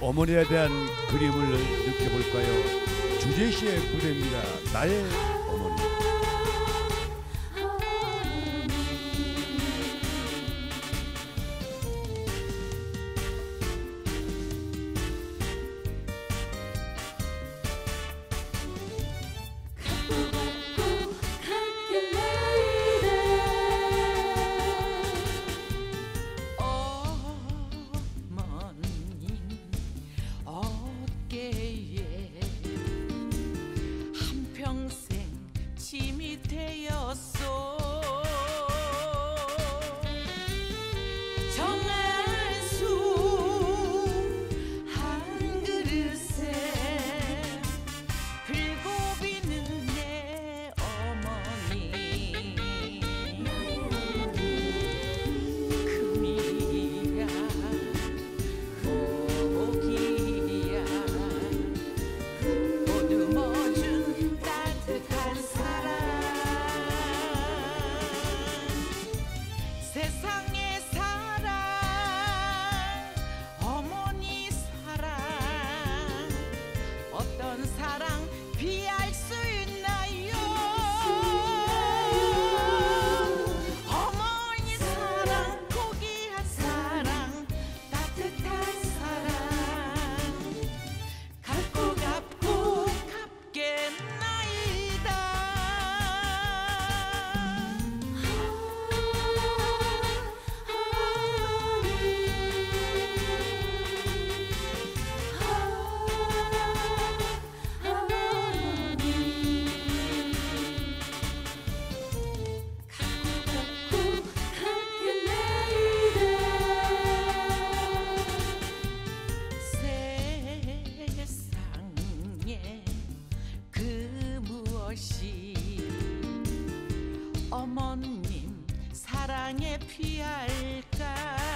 어머니에 대한 그림을 느껴볼까요? 주제시의 무대입니다. 나의 것이 어머님 사랑에 피할까?